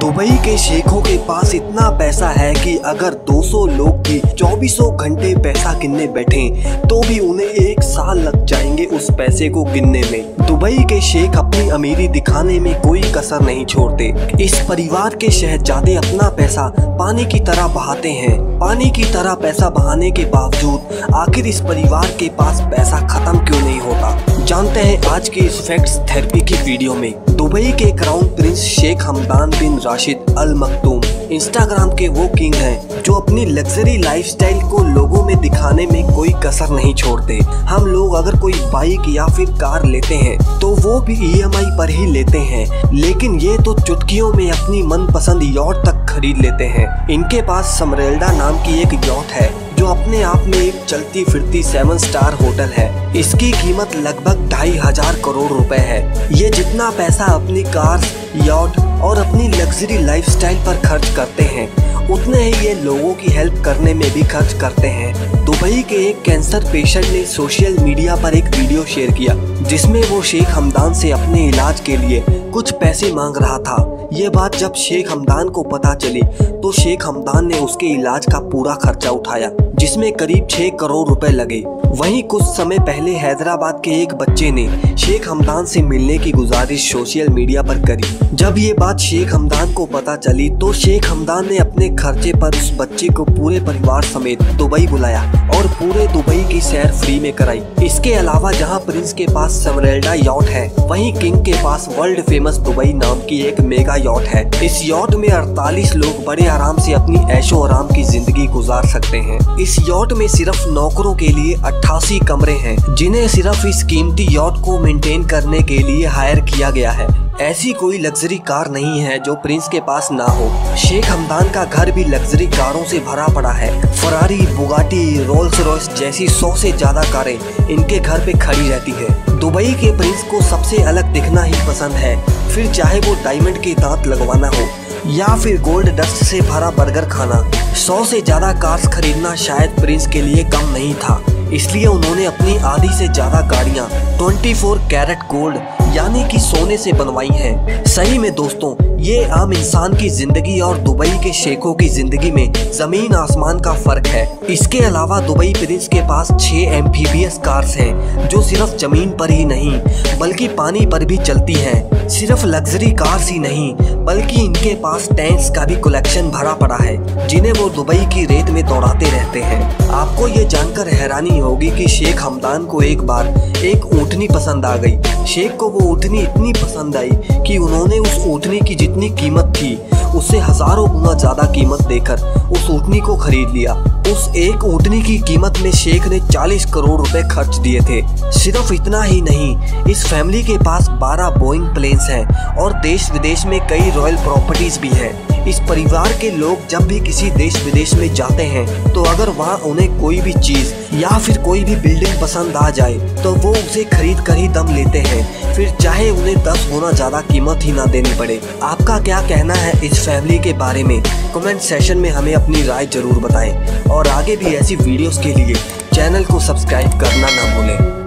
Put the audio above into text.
Dubai के शेखों के पास इतना पैसा है कि अगर 200 लोग भी चौबीसों घंटे पैसा गिनने बैठे तो भी उन्हें एक साल लग जाएँगे उस पैसे को गिनने में। दुबई के शेख अपनी अमीरी दिखाने में कोई कसर नहीं छोड़ते। इस परिवार के शहजादे अपना पैसा पानी की तरह बहाते हैं। पानी की तरह पैसा बहाने के बावजूद, आखिर इस परिवार के पास पैसा खत्म क्यों नहीं होता? जानते हैं आज की इस फैक्ट्स थेरेपी की वीडियो में। दुबई के crown prince Sheikh Hamdan bin Rashid Al Maktoum Instagram के वो किंग हैं, जो अपनी लग्जरी लाइफस्टाइल को लोगों में दिखाने में कोई कसर नहीं छोड़ते। हम लोग अगर कोई बाइक या फिर कार लेते हैं तो वो भी ईएमआई पर ही लेते हैं। लेकिन ये तो चुटकियों में अपनी मनपसंद यॉट तक खरीद लेते हैं। इनके पास समरेल्डा नाम की एक यॉट है। जो अपने आप में एक चलती फिरती सेवन स्टार होटल है। इसकी कीमत लगभग ढाई हज़ार करोड़ रुपए है। ये जितना पैसा अपनी कार यॉट और अपनी लग्जरी लाइफस्टाइल पर खर्च करते हैं, उतने ही ये लोगों की हेल्प करने में भी खर्च करते हैं। दुबई के एक कैंसर पेशेंट ने सोशल मीडिया पर एक वीडियो शेयर किया, जिसमें वो शेख हमदान से अपने इलाज के लिए कुछ पैसे मांग रहा था। ये बात जब शेख हमदान को पता चली तो शेख हमदान ने उसके इलाज का पूरा खर्चा उठाया, जिसमें करीब छह करोड़ रुपए लगे। वहीं कुछ समय पहले हैदराबाद के एक बच्चे ने शेख हमदान से मिलने की गुजारिश सोशल मीडिया पर करी। जब ये बात शेख हमदान को पता चली तो शेख हमदान ने अपने खर्चे पर उस बच्चे को पूरे परिवार समेत दुबई बुलाया और पूरे दुबई की सैर फ्री में कराई। इसके अलावा जहाँ प्रिंस के पास समरेल्डा यॉट है, वहीं किंग के पास वर्ल्ड फ़ेमस दुबई नाम की एक मेगा यॉट है। इस यॉट में 48 लोग बड़े आराम से अपनी ऐशो आराम की ज़िंदगी गुजार सकते हैं। इस यॉट में सिर्फ़ नौकरों के लिए 88 कमरे हैं, जिन्हें सिर्फ़ इस कीमती यॉट को मेंटेन करने के लिए हायर किया गया है। ऐसी कोई लग्जरी कार नहीं है जो प्रिंस के पास ना हो। शेख हमदान का घर भी लग्जरी कारों से भरा पड़ा है। फरारी बुगाटी रोल्स रॉयस जैसी सौ से ज़्यादा कारें इनके घर पे खड़ी रहती है। दुबई के प्रिंस को सबसे अलग दिखना ही पसंद है। फिर चाहे वो डायमंड के दांत लगवाना हो या फिर गोल्ड डस्ट से भरा बर्गर खाना, सौ से ज़्यादा कार्स खरीदना शायद प्रिंस के लिए कम नहीं था। इसलिए उन्होंने अपनी आधी से ज़्यादा गाड़ियाँ 24 कैरेट गोल्ड यानी कि सोने से बनवाई है। सही में दोस्तों ये आम इंसान की ज़िंदगी और दुबई के शेखों की ज़िंदगी में ज़मीन आसमान का फ़र्क है। इसके अलावा दुबई प्रिंस के पास छह एम्फीबियस कार्स हैं, जो सिर्फ़ ज़मीन पर ही नहीं, बल्कि पानी पर भी चलती हैं। सिर्फ़ लग्जरी कार्स ही नहीं, बल्कि इनके पास टैंक्स का भी कलेक्शन भरा पड़ा है, जिन्हें वो दुबई की रेत में दौड़ाते रहते हैं। आपको ये जानकर हैरानी होगी कि शेख हमदान को एक बार एक ऊँटनी पसंद आ गई। शेख को वो ऊँटनी इतनी पसंद आई कि उन्होंने उस ऊँटनी की जितनी कीमत थी उससे हज़ारों गुना ज़्यादा कीमत देकर उस ऊटनी को खरीद लिया। उस एक ऊटनी की कीमत में शेख ने 40 करोड़ रुपए खर्च दिए थे। सिर्फ़ इतना ही नहीं, इस फैमिली के पास 12 बोइंग प्लेन्स हैं और देश विदेश में कई रॉयल प्रॉपर्टीज़ भी हैं। इस परिवार के लोग जब भी किसी देश विदेश में जाते हैं तो अगर वहाँ उन्हें कोई भी चीज़ या फिर कोई भी बिल्डिंग पसंद आ जाए तो वो उसे खरीद कर ही दम लेते हैं। फिर चाहे उन्हें दस गुना ज़्यादा कीमत ही ना देनी पड़े। आपका क्या कहना है इस फैमिली के बारे में? कमेंट सेशन में हमें अपनी राय ज़रूर बताएँ। और आगे भी ऐसी वीडियोस के लिए चैनल को सब्सक्राइब करना ना भूलें।